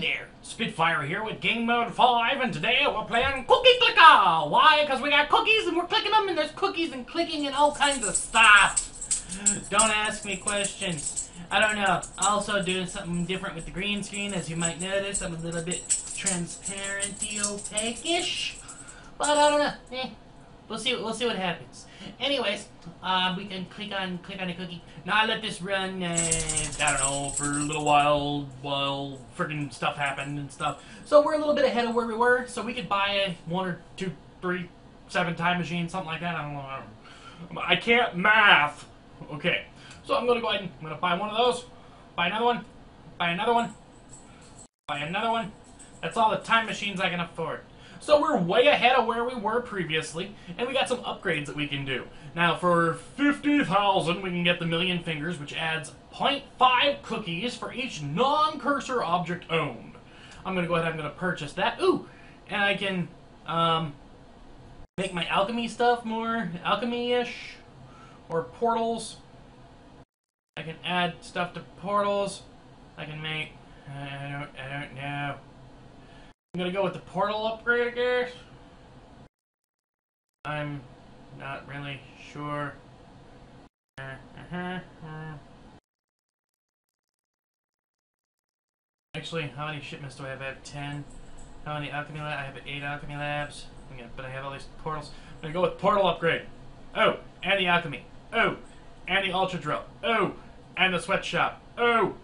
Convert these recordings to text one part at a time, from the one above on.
There, Spitfire here with Game Mode 5, and today we're playing Cookie Clicker! Why? Because we got cookies and we're clicking them, and there's cookies and clicking and all kinds of stuff. Don't ask me questions. I don't know. Also doing something different with the green screen, as you might notice. I'm a little bit transparenty opaque-ish. But I don't know. Eh. We'll see. We'll see what happens. Anyways, uh, we can click on click on a cookie. Now I let this run. Uh, I don't know for a little while while freaking stuff happened and stuff. So we're a little bit ahead of where we were. So we could buy a one or two, three, seven time machine, something like that. I don't know. I, don't know. I can't math. Okay. So I'm gonna go ahead and I'm gonna buy one of those. Buy another one. Buy another one. Buy another one. That's all the time machines I can afford. So we're way ahead of where we were previously, and we got some upgrades that we can do. Now for 50,000 we can get the Million Fingers, which adds 0.5 cookies for each non-cursor object owned. I'm gonna go ahead I'm gonna purchase that. Ooh! And I can um, make my alchemy stuff more alchemy-ish, or portals. I can add stuff to portals. I can make, I don't, I don't know. I'm gonna go with the portal upgrade, I guess. I'm not really sure. Uh-huh, uh-huh. Actually, how many shipments do I have? I have 10. How many alchemy labs? I have 8 alchemy labs. Gonna, but I have all these portals. I'm gonna go with portal upgrade. Oh, and the alchemy. Oh, and the ultra drill. Oh, and the sweatshop. Oh,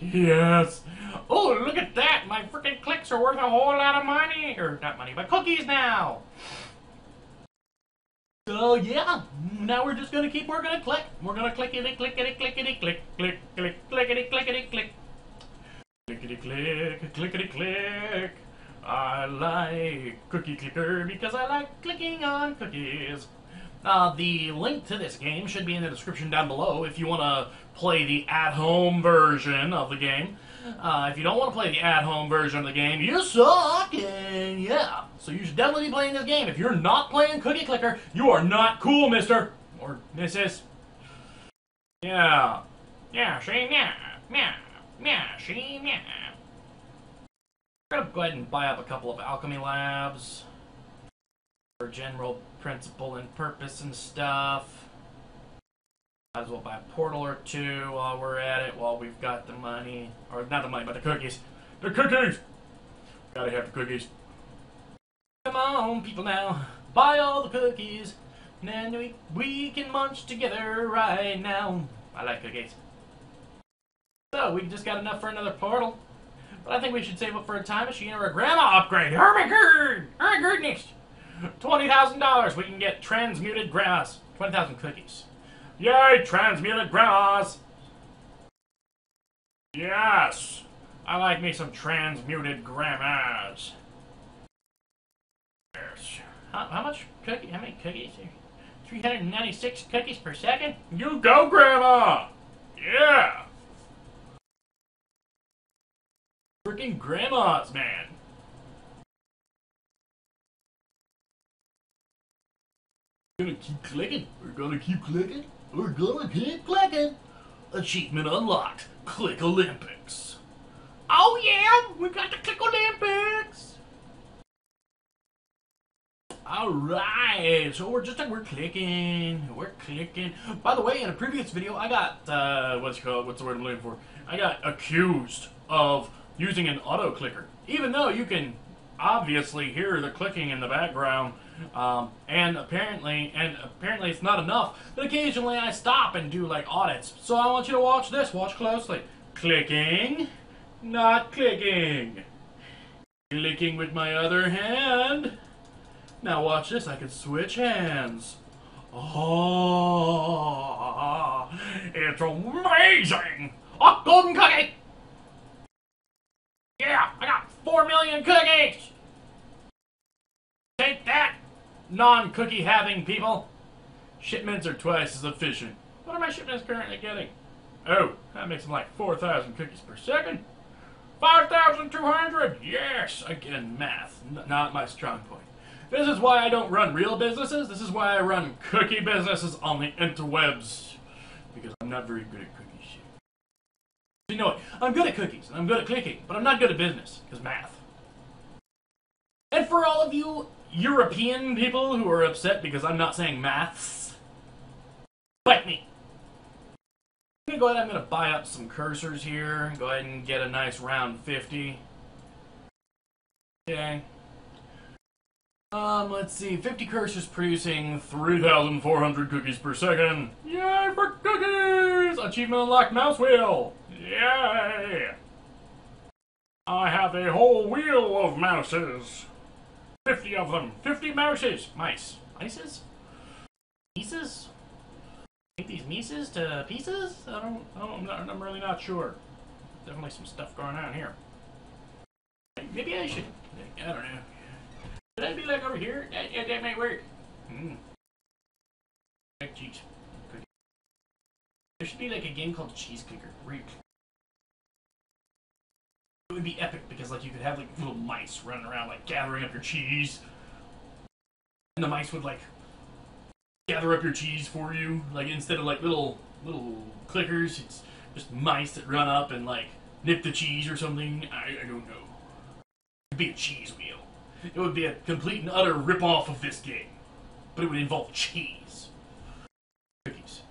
Yes. Oh, look at that. My freaking clicks are worth a whole lot of money. Or not money, but cookies now. So yeah, now we're just gonna keep working at click. We're gonna clickety clickety clickety click click click clickety clickety click. Clickety click clickety click. I like cookie clicker because I like clicking on cookies. Uh, the link to this game should be in the description down below if you want to play the at-home version of the game. Uh, if you don't want to play the at-home version of the game, you suck, and yeah. So you should definitely be playing this game. If you're not playing Cookie Clicker, you are not cool, mister. Or missus. Yeah. Yeah, she, yeah, yeah, yeah, she, yeah. I'm gonna go ahead and buy up a couple of alchemy labs general principle and purpose and stuff. Might as well buy a portal or two while we're at it, while we've got the money. Or not the money, but the cookies. The cookies! Gotta have the cookies. Come on, people now. Buy all the cookies. And we, we can munch together right now. I like cookies. So, we just got enough for another portal. But I think we should save up for a time machine or a grandma upgrade. My god! Oh my goodness! $20,000, we can get transmuted grandmas. 20,000 cookies. Yay, transmuted grandmas! Yes! I like me some transmuted grandmas. Yes. How, how much cookie? How many cookies? 396 cookies per second? You go, Grandma! Yeah! Freaking grandmas, man! Gonna keep clicking. We're gonna keep clicking. We're gonna keep clicking. Achievement unlocked. Click Olympics. Oh yeah, we got the Click Olympics. All right, so we're just like we're clicking, we're clicking. By the way, in a previous video, I got uh, what's it called? What's the word I'm looking for? I got accused of using an auto clicker, even though you can obviously hear the clicking in the background. Um, and apparently, and apparently it's not enough. But occasionally I stop and do like audits. So I want you to watch this. Watch closely. Clicking, not clicking. Clicking with my other hand. Now watch this. I can switch hands. Oh, it's amazing. Oh, golden cookie. Yeah, I got four million cookies. Take that non-cookie having people. Shipments are twice as efficient. What are my shipments currently getting? Oh, that makes them like 4,000 cookies per second. 5,200! Yes! Again, math, N not my strong point. This is why I don't run real businesses. This is why I run cookie businesses on the interwebs. Because I'm not very good at cookie shit. You know what? I'm good at cookies and I'm good at clicking, but I'm not good at business because math. And for all of you European people who are upset because I'm not saying maths, bite me. I'm gonna go ahead. I'm gonna buy up some cursors here. Go ahead and get a nice round 50. Okay. Um, let's see. 50 cursors producing 3,400 cookies per second. Yay for cookies! Achievement unlocked mouse wheel. Yay! I have a whole wheel of mouses. 50 of them. 50 mouses. Mice. Mices? Mices? Make these mices to pieces? I don't, I don't I'm, not, I'm really not sure. Definitely some stuff going on here. Maybe I should, I don't know. Should I be like over here? That, that, that might work. Hmm. Cheese. There should be like a game called Cheese Clicker. Where you it would be epic because like you could have like little mice running around like gathering up your cheese. And the mice would like gather up your cheese for you. Like instead of like little little clickers, it's just mice that run up and like nip the cheese or something. I, I don't know. It'd be a cheese wheel. It would be a complete and utter rip-off of this game. But it would involve cheese. Cookies.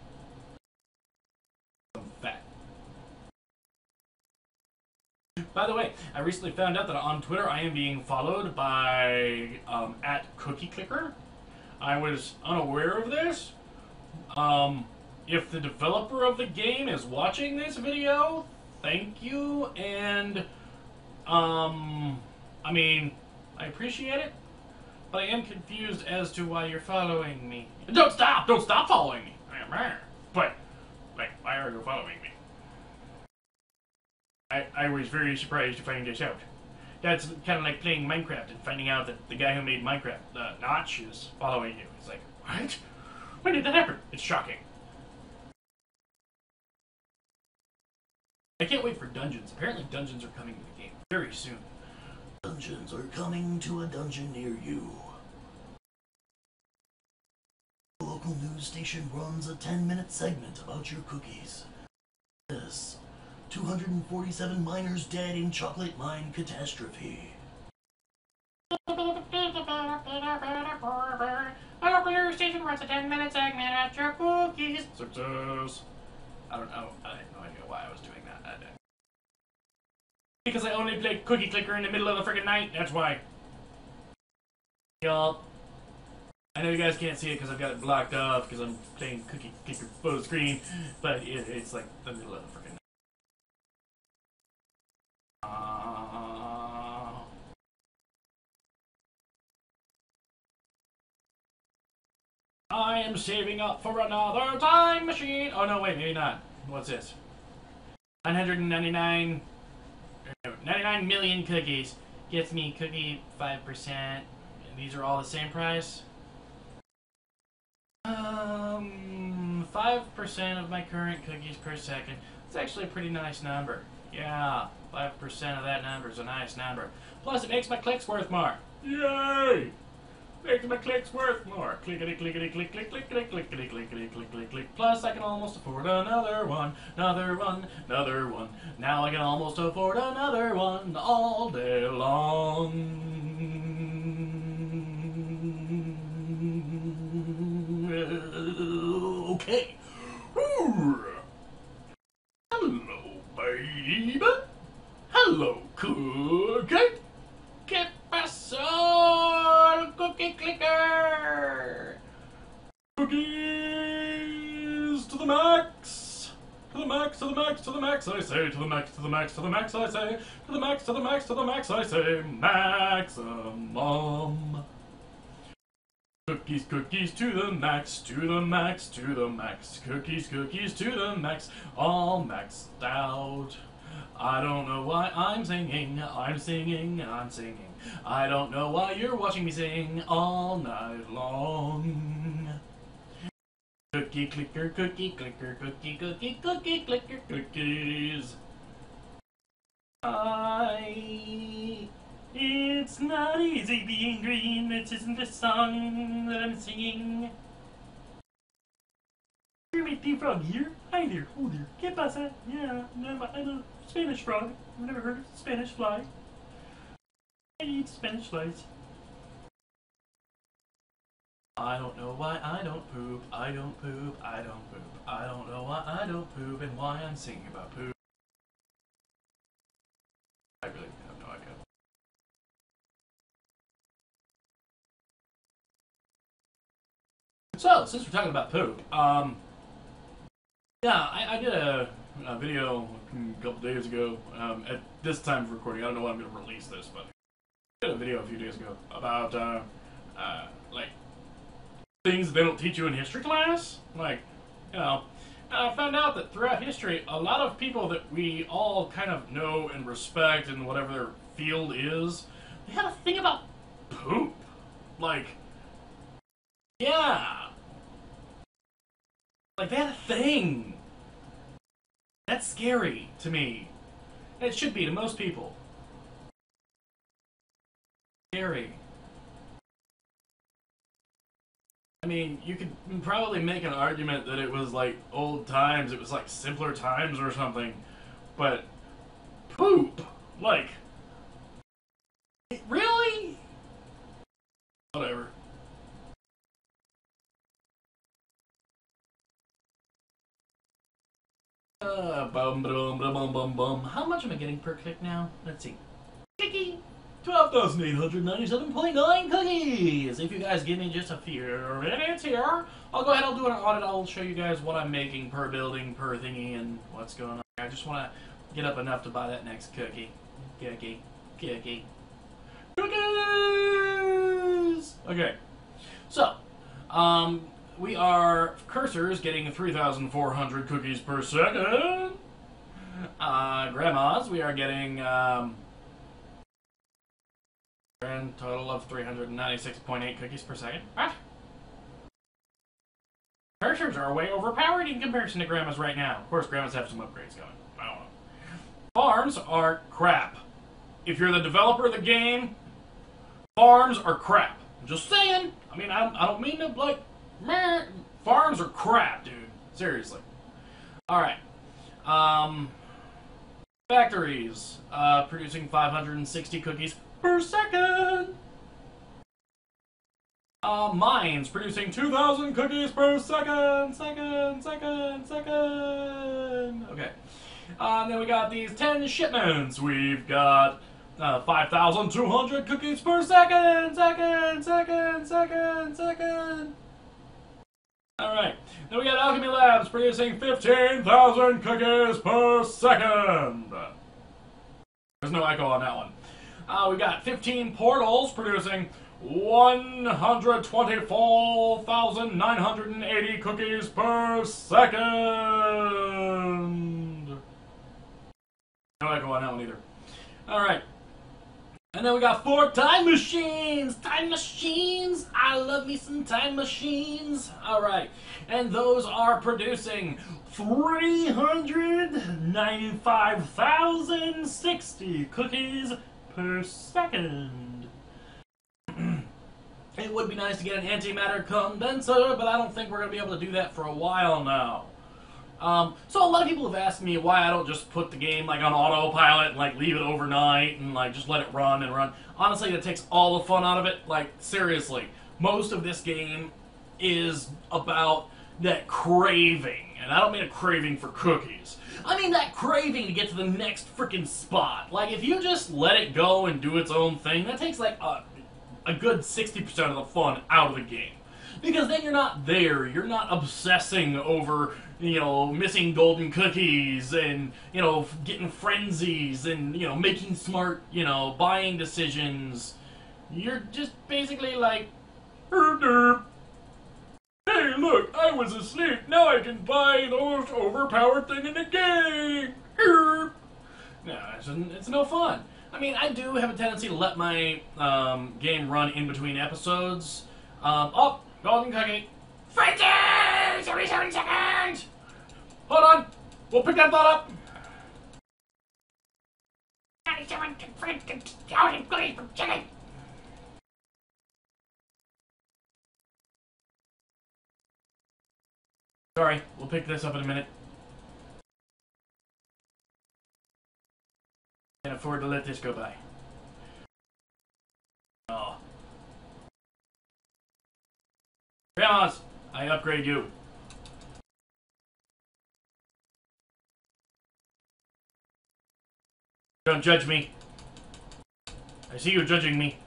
Fat. By the way, I recently found out that on Twitter I am being followed by um, at Cookie Clicker. I was unaware of this. Um, if the developer of the game is watching this video, thank you, and, um, I mean, I appreciate it, but I am confused as to why you're following me. Don't stop! Don't stop following me! I am rare. But, like, why are you following me? I, I was very surprised to find this out. That's kind of like playing Minecraft and finding out that the guy who made Minecraft, uh, Notch, is following you. It's like, what? When did that happen? It's shocking. I can't wait for dungeons. Apparently dungeons are coming to the game very soon. Dungeons are coming to a dungeon near you. The local news station runs a 10-minute segment about your cookies. This 247 miners dead in chocolate mine catastrophe. Our local news station runs a 10 minute segment at your cookies. Success. I don't know. I have no idea why I was doing that. I didn't. Because I only play Cookie Clicker in the middle of the freaking night. That's why. Y'all. I know you guys can't see it because I've got it blocked off because I'm playing Cookie Clicker full screen, but it, it's like the middle of the freaking I am saving up for another time machine. Oh no, wait, maybe not. What's this? 999, 99 million cookies gets me cookie 5%. These are all the same price. Um, 5% of my current cookies per second. It's actually a pretty nice number. Yeah, 5% of that number is a nice number. Plus, it makes my clicks worth more. Yay! Makes my clicks worth more. Clickety clickety click click clickety clickety clickety click click click. Plus, I can almost afford another one, another one, another one. Now I can almost afford another one all day long. Okay. Hello, baby. Hello, cookie. To the max, to the max, I say. To the max, to the max, to the max, I say. To the max, to the max, to the max, I say. Maximum. Cookies, cookies to the max, to the max, to the max. Cookies, cookies to the max, all maxed out. I don't know why I'm singing, I'm singing, I'm singing. I don't know why you're watching me sing all night long. Cookie clicker, cookie clicker, cookie, cookie, cookie clicker, cookies. I. It's not easy being green, this isn't the song that I'm singing. Hey, frog here. Hi there. Oh there. ¿Qué pasa? Yeah, I'm a, I'm Spanish frog. I've never heard of Spanish fly. I eat Spanish flies. I don't know why I don't poop. I don't poop. I don't poop. I don't know why I don't poop and why I'm singing about poop. I really have no idea. So, since we're talking about poop, um, yeah, I, I did a, a video a couple days ago. Um, at this time of recording, I don't know when I'm going to release this, but I did a video a few days ago about uh, uh, like things they don't teach you in history class. Like, you know, I found out that throughout history, a lot of people that we all kind of know and respect in whatever their field is, they had a thing about poop. Like, yeah. Like, they had a thing. That's scary to me. And it should be to most people. Scary. I mean, you could probably make an argument that it was like old times, it was like simpler times or something. But poop, like, really? Whatever. Uh, bum, bum, bum, bum, bum, bum. How much am I getting per click now? Let's see. Clicky! 12,897.9 cookies! If you guys give me just a few minutes here, I'll go ahead and do an audit. I'll show you guys what I'm making per building, per thingy, and what's going on. I just want to get up enough to buy that next cookie. Cookie. Cookie. Cookies! Okay. So, um, we are cursors getting 3,400 cookies per second. Uh, grandmas, we are getting, um, grand total of 396.8 cookies per second. What? Cursors are way overpowered in comparison to grandmas right now. Of course, grandmas have some upgrades going. I don't know. Farms are crap. If you're the developer of the game, farms are crap. Just saying. I mean, I, I don't mean to, like, meh. Farms are crap, dude. Seriously. Alright. Um, factories. Uh, producing 560 cookies per second. Uh, mines producing 2,000 cookies per second, second, second, second. Okay. Uh, and then we got these 10 shipments. We've got uh, 5,200 cookies per second, second, second, second, second. Alright. Then we got Alchemy Labs producing 15,000 cookies per second. There's no echo on that one. Uh, we got 15 portals producing 124,980 cookies per second. No echo on that one either. Alright. And then we got four time machines! Time machines! I love me some time machines! Alright. And those are producing 395,060 cookies per second. it would be nice to get an antimatter condenser, but I don't think we're going to be able to do that for a while now. Um, so a lot of people have asked me why I don't just put the game like on autopilot and like leave it overnight and like just let it run and run. Honestly, that takes all the fun out of it. Like seriously, most of this game is about that craving, and I don't mean a craving for cookies. I mean that craving to get to the next freaking spot. Like if you just let it go and do its own thing, that takes like a, a good 60% of the fun out of the game. Because then you're not there, you're not obsessing over, you know, missing golden cookies and, you know, getting frenzies and, you know, making smart, you know, buying decisions. You're just basically like. Hey, look, I was asleep. Now I can buy the most overpowered thing in the game. No, it's, it's no fun. I mean, I do have a tendency to let my um, game run in between episodes. Um, oh, golden cookie. Frenzy! 77 seconds! Hold on. We'll pick that thought up. 97 golden cookies per second. Sorry, we'll pick this up in a minute. Can't afford to let this go by. Oh. Grandmas, I upgrade you. Don't judge me. I see you're judging me.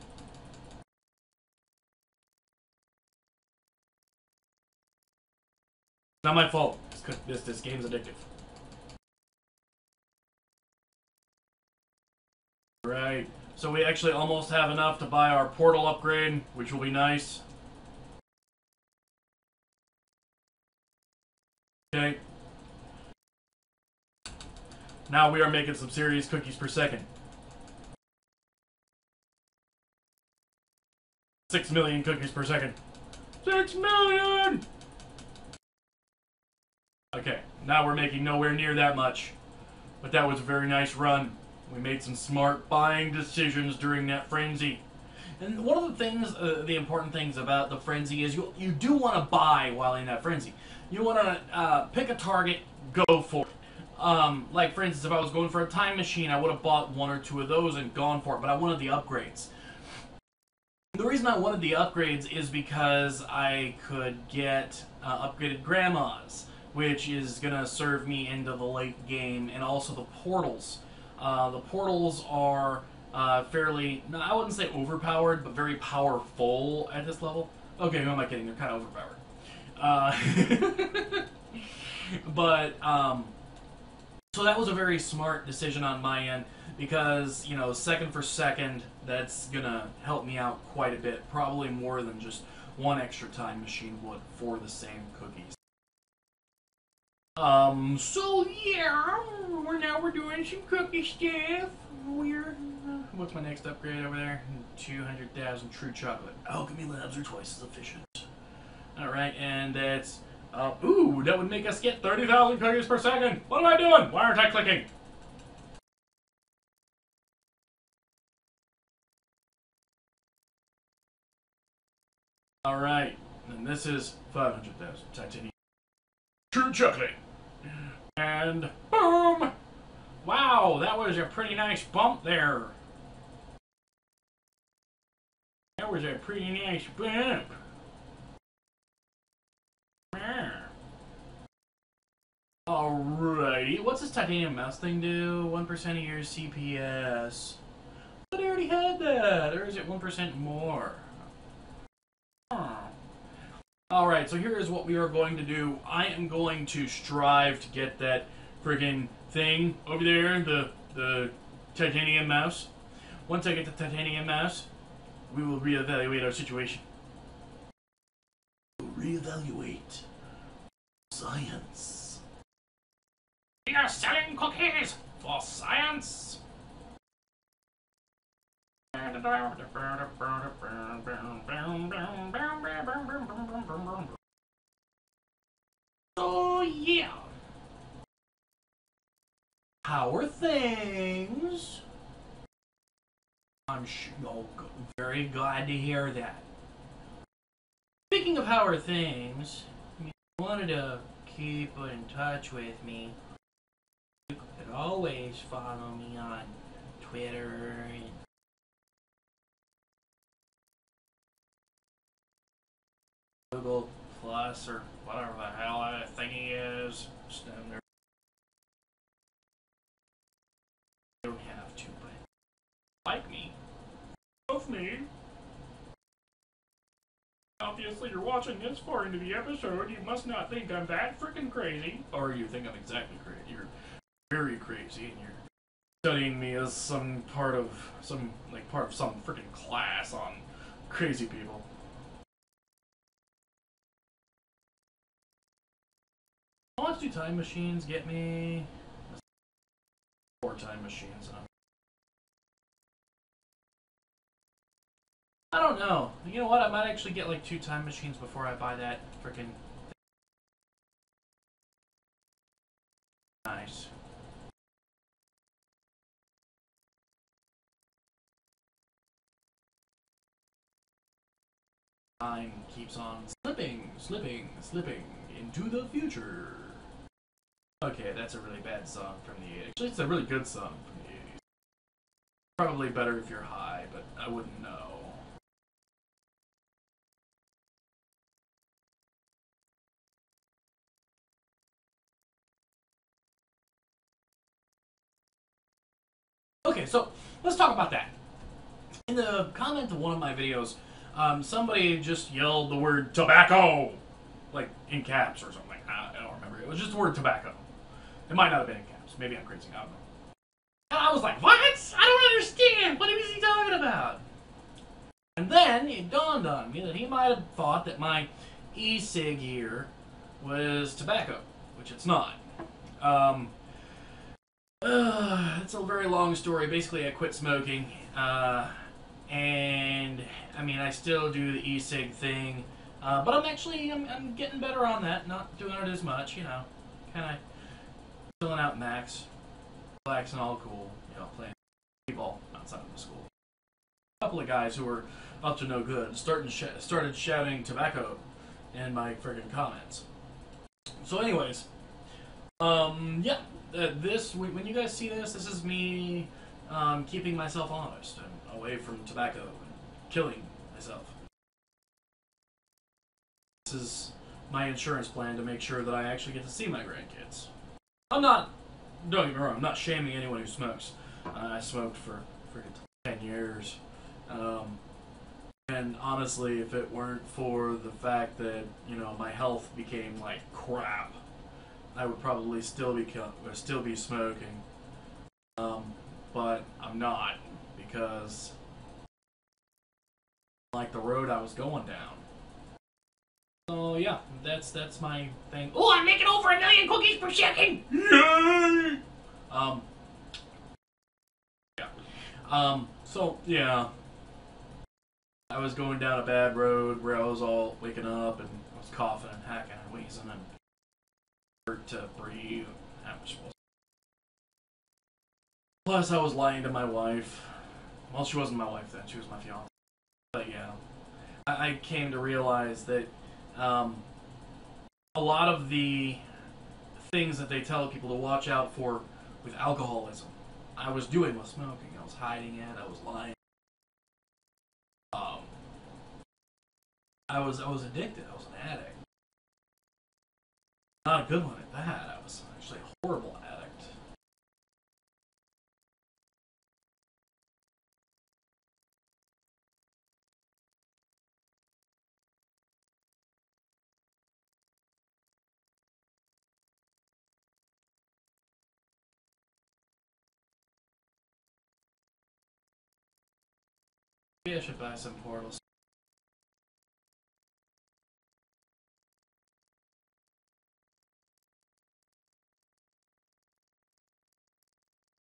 Not my fault. This, this, game's addictive. Right. So we actually almost have enough to buy our portal upgrade, which will be nice. Okay. Now we are making some serious cookies per second. Six million cookies per second. Six million! Okay, now we're making nowhere near that much. But that was a very nice run. We made some smart buying decisions during that frenzy. And one of the things, uh, the important things about the frenzy is you, you do want to buy while in that frenzy. You want to uh, pick a target, go for it. Um, like, for instance, if I was going for a time machine, I would have bought one or two of those and gone for it, but I wanted the upgrades. The reason I wanted the upgrades is because I could get uh, upgraded grandmas which is going to serve me into the late game, and also the portals. Uh, the portals are uh, fairly, no, I wouldn't say overpowered, but very powerful at this level. Okay, who am I kidding? They're kind of overpowered. Uh, but, um, so that was a very smart decision on my end because, you know, second for second, that's going to help me out quite a bit. Probably more than just one extra time machine would for the same cookies. Um, so yeah, we're now we're doing some cookie stuff. We're, uh, what's my next upgrade over there? 200,000 true chocolate. Alchemy labs are twice as efficient. Alright, and that's, uh, ooh, that would make us get 30,000 cookies per second. What am I doing? Why aren't I clicking? Alright, and this is 500,000 titanium. True chocolate. And boom! Wow, that was a pretty nice bump there. That was a pretty nice bump. Alrighty, what's this titanium mouse thing do? 1% of your CPS. But I already had that, or is it 1% more? Huh. Alright, so here is what we are going to do. I am going to strive to get that friggin' thing over there, the, the titanium mouse. Once I get the titanium mouse, we will reevaluate our situation. Reevaluate science. We are selling cookies for science. Oh yeah. How are things? I'm oh, very glad to hear that. Speaking of how are things, you wanted to keep in touch with me, you could always follow me on Twitter and Google Plus or whatever the hell that thingy is. Down there. You don't have to, but like me. Love me. Obviously, you're watching this far into the episode. You must not think I'm that freaking crazy. Or you think I'm exactly crazy. You're very crazy and you're studying me as some part of some like part of some freaking class on crazy people. How much do time machines get me? Four time machines. I don't know. You know what? I might actually get like two time machines before I buy that freaking. Nice. Time keeps on slipping, slipping, slipping into the future. Okay, that's a really bad song from the 80s. Actually, it's a really good song from the 80s. Probably better if you're high, but I wouldn't know. Okay, so let's talk about that. In the comment of one of my videos, um, somebody just yelled the word tobacco, like in caps or something. I don't remember. It was just the word tobacco. It might not have been in caps. Maybe I'm crazy. I don't know. I was like, what? I don't understand. What is he talking about? And then it dawned on me that he might have thought that my e-cig here was tobacco, which it's not. Um, uh, it's a very long story. Basically, I quit smoking, uh, and I mean, I still do the e-cig thing, uh, but I'm actually I'm, I'm getting better on that. Not doing it as much, you know, kind of chilling out max, relaxing, all cool, you know, playing ball outside of the school. A couple of guys who were up to no good starting sh- started shouting tobacco in my friggin' comments. So, anyways, um, yeah, uh, this when you guys see this, this is me um, keeping myself honest and away from tobacco and killing myself. This is my insurance plan to make sure that I actually get to see my grandkids. I'm not, don't get me wrong, I'm not shaming anyone who smokes. Uh, I smoked for freaking 10 years. Um, and honestly, if it weren't for the fact that, you know, my health became like crap, I would probably still be still be smoking. Um, but I'm not because like the road I was going down. So yeah, that's that's my thing. Oh, I'm making over a million cookies per second. Yay! Um. Yeah. Um. So yeah, I was going down a bad road where I was all waking up and I was coughing and hacking and wheezing and hurt to breathe. Was supposed. Plus, I was lying to my wife. Well, she wasn't my wife then; she was my fiance. But yeah, I, I came to realize that um, a lot of the things that they tell people to watch out for with alcoholism, I was doing with smoking. I was hiding it. I was lying. Um, I was I was addicted. I was an addict. Not a good one at that. I was actually horrible addict. Maybe I should buy some portals.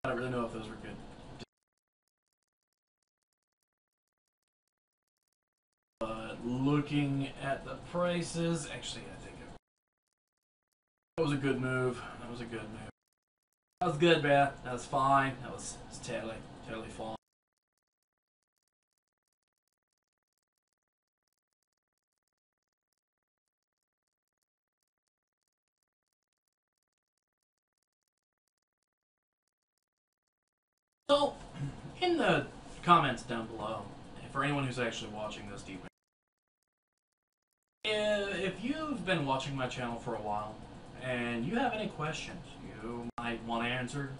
I don't really know if those were good. But looking at the prices, actually, I think it, that was a good move. That was a good move. That was good, man. That was fine. That was, was totally, totally fine. So, in the comments down below, for anyone who's actually watching this deep, if you've been watching my channel for a while and you have any questions you might want answered,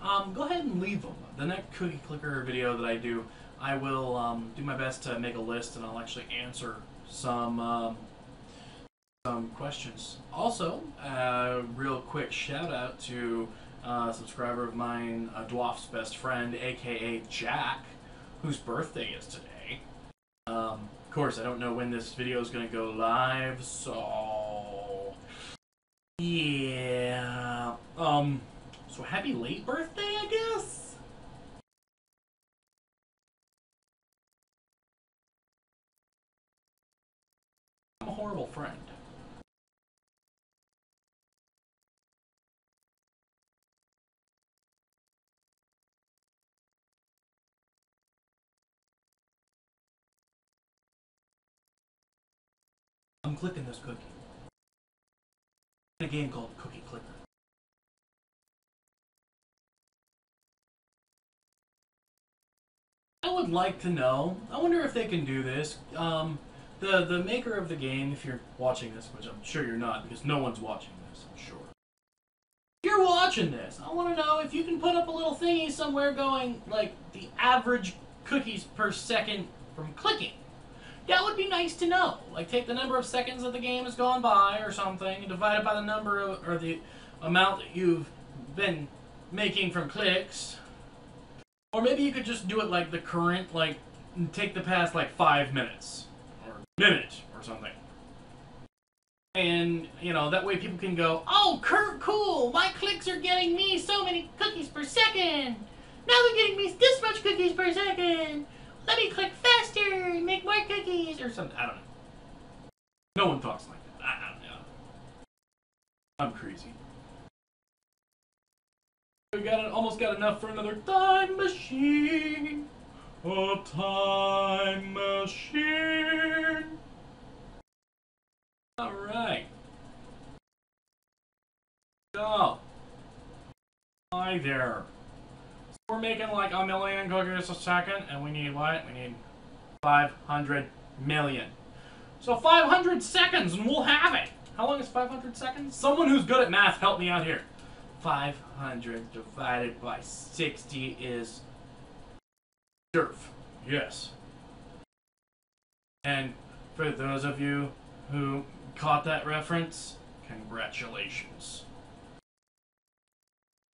um, go ahead and leave them. The next cookie clicker video that I do, I will um, do my best to make a list and I'll actually answer some um, some questions. Also, uh, real quick shout out to uh, subscriber of mine, a Dwarf's best friend, aka Jack, whose birthday is today. Um, of course, I don't know when this video is going to go live, so yeah. Um, so happy late birthday, I guess. I'm a horrible friend. I'm clicking this cookie. a game called Cookie Clicker. I would like to know. I wonder if they can do this. Um, the the maker of the game, if you're watching this, which I'm sure you're not, because no one's watching this, I'm sure. If you're watching this, I want to know if you can put up a little thingy somewhere going like the average cookies per second from clicking. That would be nice to know. Like take the number of seconds that the game has gone by or something, and divide it by the number of, or the amount that you've been making from clicks. Or maybe you could just do it like the current, like take the past like five minutes or minute or something. And you know that way people can go, oh, Kurt, cool! My clicks are getting me so many cookies per second. Now they're getting me this much cookies per second. Let me click faster and make more cookies or something. I don't know. No one talks like that. I, I don't know. I'm crazy. We got almost got enough for another time machine. A time machine. All right. So, hi there. Making like a million cookies a second, and we need what? We need 500 million. So 500 seconds, and we'll have it. How long is 500 seconds? Someone who's good at math, help me out here. 500 divided by 60 is DERF. Yes. And for those of you who caught that reference, congratulations.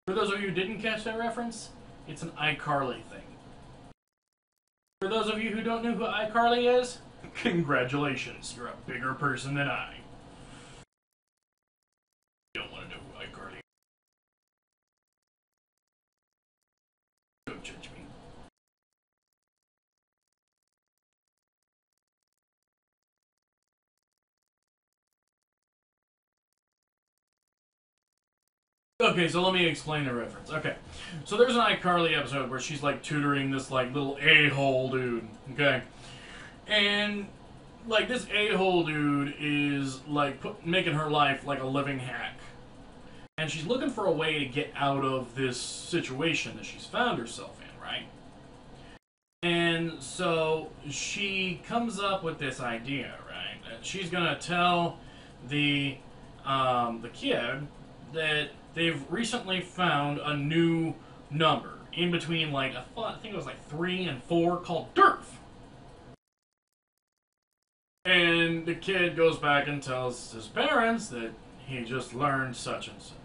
For those of you who didn't catch that reference, it's an iCarly thing. For those of you who don't know who iCarly is, congratulations, you're a bigger person than I. You don't want to know who iCarly is. Don't judge me. Okay, so let me explain the reference. Okay, so there's an iCarly episode where she's like tutoring this like little a-hole dude. Okay, and like this a-hole dude is like put, making her life like a living hack, and she's looking for a way to get out of this situation that she's found herself in, right? And so she comes up with this idea, right? That she's gonna tell the um, the kid that they've recently found a new number in between like I thought I think it was like three and four called DERF. And the kid goes back and tells his parents that he just learned such and such.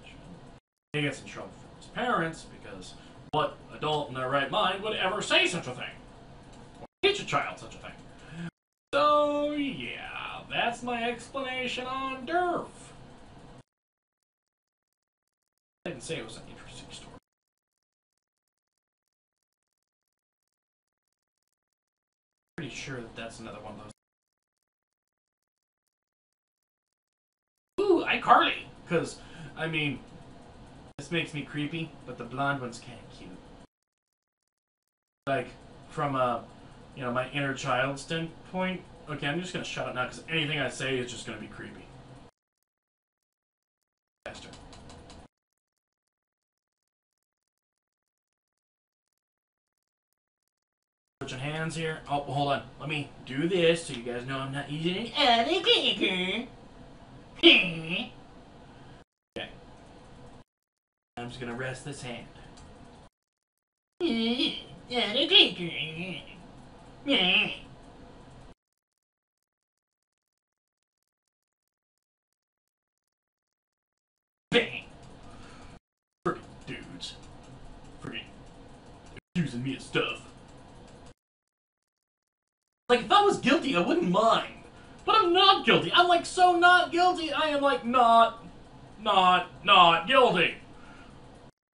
He gets in trouble from his parents because what adult in their right mind would ever say such a thing? Or teach a child such a thing? So yeah, that's my explanation on DERF. I didn't say it was an interesting story. Pretty sure that that's another one of those. Ooh, iCarly! Because, I mean, this makes me creepy, but the blonde one's kind of cute. Like, from a, you know, my inner child standpoint. Okay, I'm just gonna shut up now because anything I say is just gonna be creepy. Faster. Switching hands here. Oh, hold on. Let me do this so you guys know I'm not using an auto clicker. okay. I'm just gonna rest this hand. Bang! Freaking dudes. Freaking accusing me of stuff. Like, if I was guilty, I wouldn't mind. But I'm not guilty. I'm like so not guilty. I am like not, not, not guilty.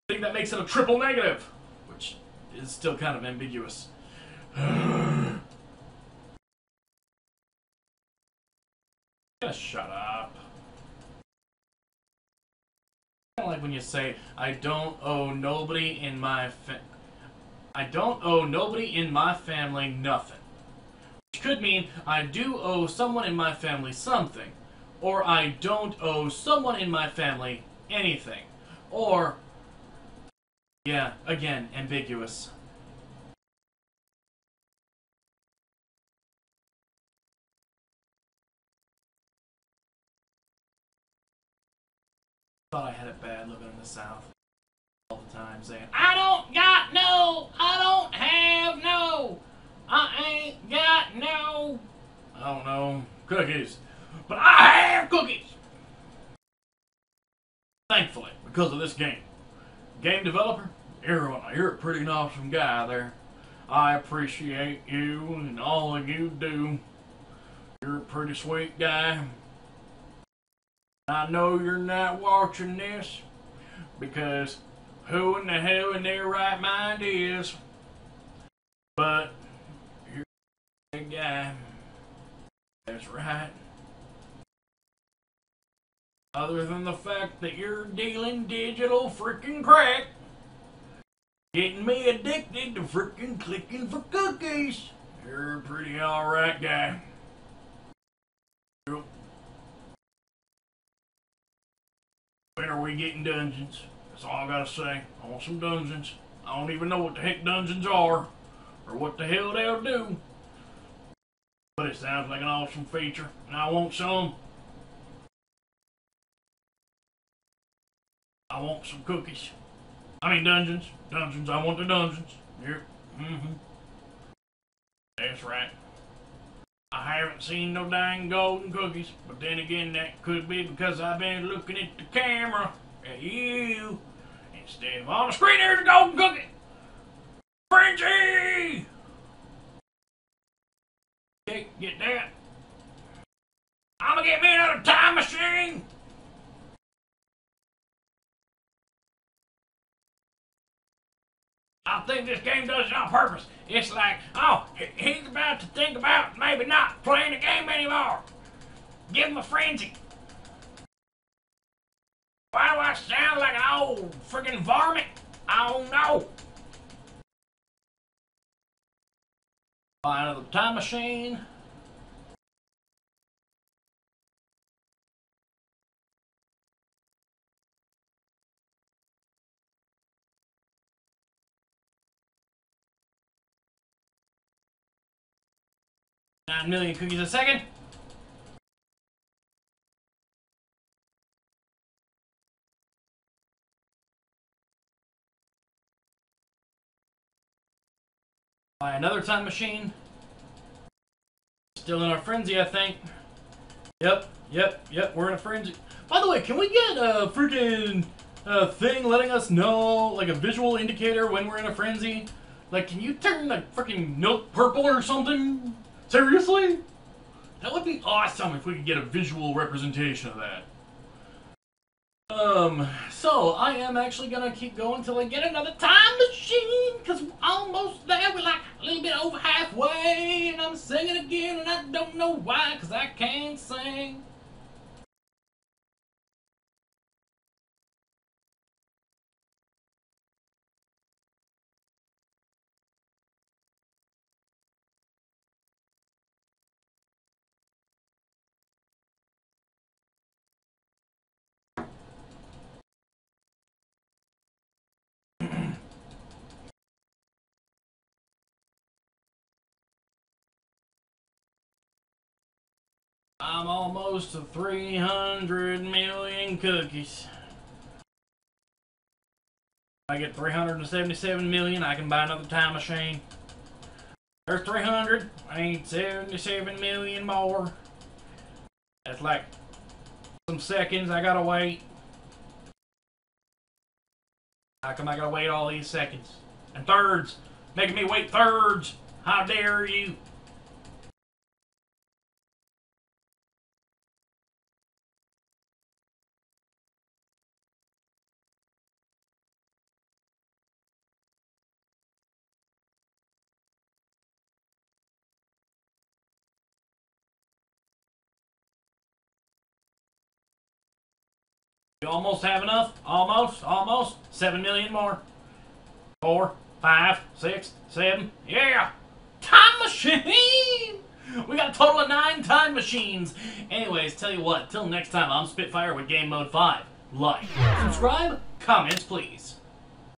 I think that makes it a triple negative, which is still kind of ambiguous. Just shut up. Kind of like when you say, "I don't owe nobody in my I don't owe nobody in my family nothing." Which could mean I do owe someone in my family something, or I don't owe someone in my family anything. Or, yeah, again, ambiguous. Thought I had it bad living in the South all the time, saying, I don't got no, I don't have no, I ain't got no, I don't know, cookies, but I have cookies! Thankfully, because of this game. Game developer, you're, you're a pretty awesome guy there. I appreciate you and all that you do. You're a pretty sweet guy. I know you're not watching this because who in the hell in their right mind is? But you're That's right. Other than the fact that you're dealing digital freaking crack, getting me addicted to freaking clicking for cookies. You're a pretty alright guy. Yep. When are we getting dungeons? That's all I gotta say. I want some dungeons. I don't even know what the heck dungeons are, or what the hell they'll do. But it sounds like an awesome feature, and I want some. I want some cookies. I mean dungeons. Dungeons. I want the dungeons. Yep. Mm-hmm. That's right. I haven't seen no dang golden cookies, but then again, that could be because I've been looking at the camera at you instead of on the screen. There's a golden cookie. Frenzy. Okay, get that. I'm gonna get me another time machine. I think this game does it on purpose. It's like, oh, he's about to think about maybe not playing the game anymore. Give him a frenzy. Why do I sound like an old friggin' varmint? I don't know. Buy another time machine. Nine million cookies a second. Another time machine. Still in our frenzy, I think. Yep, yep, yep, we're in a frenzy. By the way, can we get a freaking uh, thing letting us know, like a visual indicator when we're in a frenzy? Like, can you turn the freaking milk purple or something? Seriously? That would be awesome if we could get a visual representation of that. Um, so I am actually gonna keep going till I get another time machine, cause we're almost there. We're like a little bit over halfway, and I'm singing again, and I don't know why, cause I can't sing. I'm almost to 300 million cookies. I get 377 million, I can buy another time machine. There's 300, I need 77 million more. That's like some seconds I gotta wait. How come I gotta wait all these seconds? And thirds, making me wait thirds. How dare you? You almost have enough? Almost, almost. Seven million more. Four, five, six, seven. Yeah! Time machine! We got a total of nine time machines. Anyways, tell you what, till next time, I'm Spitfire with Game Mode 5. Like, subscribe, comments, please.